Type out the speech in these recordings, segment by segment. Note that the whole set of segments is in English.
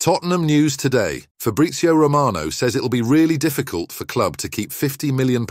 Tottenham news today. Fabrizio Romano says it'll be really difficult for club to keep £50 million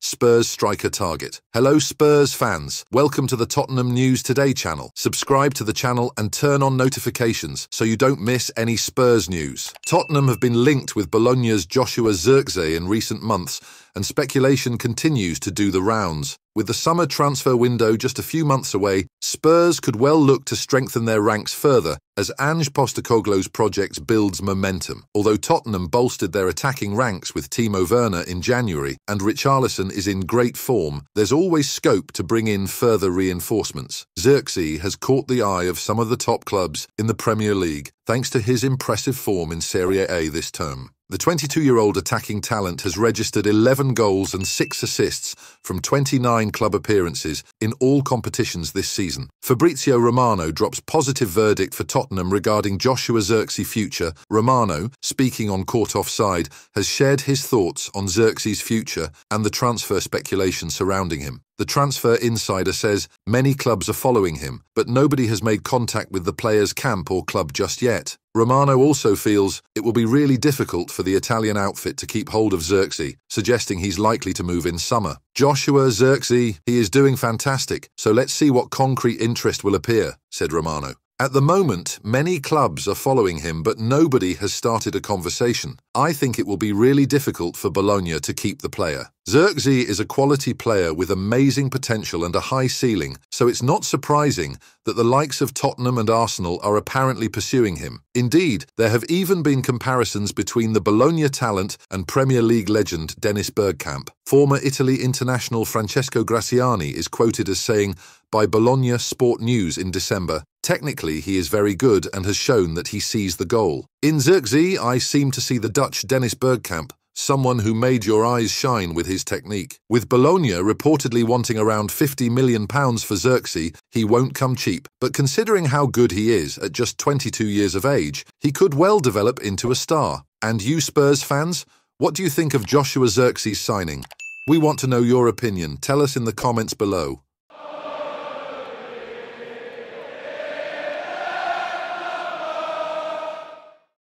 Spurs striker target. Hello Spurs fans. Welcome to the Tottenham News Today channel. Subscribe to the channel and turn on notifications so you don't miss any Spurs news. Tottenham have been linked with Bologna's Joshua Zirkzee in recent months and speculation continues to do the rounds. With the summer transfer window just a few months away, Spurs could well look to strengthen their ranks further as Ange Postecoglou's project builds momentum. Although Tottenham bolstered their attacking ranks with Timo Werner in January and Richarlison is in great form, there's always scope to bring in further reinforcements. Zirkzee has caught the eye of some of the top clubs in the Premier League thanks to his impressive form in Serie A this term. The 22-year-old attacking talent has registered 11 goals and 6 assists from 29 club appearances in all competitions this season. Fabrizio Romano drops positive verdict for Tottenham regarding Joshua Zirkzee's future. Romano, speaking on CaughtOffside, has shared his thoughts on Zirkzee's future and the transfer speculation surrounding him. The transfer insider says many clubs are following him, but nobody has made contact with the player's camp or club just yet. Romano also feels it will be really difficult for the Italian outfit to keep hold of Zirkzee, suggesting he's likely to move in summer. Joshua Zirkzee, he is doing fantastic, so let's see what concrete interest will appear, said Romano. At the moment, many clubs are following him, but nobody has started a conversation. I think it will be really difficult for Bologna to keep the player. Zirkzee is a quality player with amazing potential and a high ceiling, so it's not surprising that the likes of Tottenham and Arsenal are apparently pursuing him. Indeed, there have even been comparisons between the Bologna talent and Premier League legend Dennis Bergkamp. Former Italy international Francesco Graziani is quoted as saying, by Bologna Sport News in December, Technically, he is very good and has shown that he sees the goal. In Zirkzee, I seem to see the Dutch Dennis Bergkamp, someone who made your eyes shine with his technique. With Bologna reportedly wanting around £50 million for Zirkzee, he won't come cheap. But considering how good he is at just 22 years of age, he could well develop into a star. And you Spurs fans, what do you think of Joshua Zirkzee's signing? We want to know your opinion. Tell us in the comments below.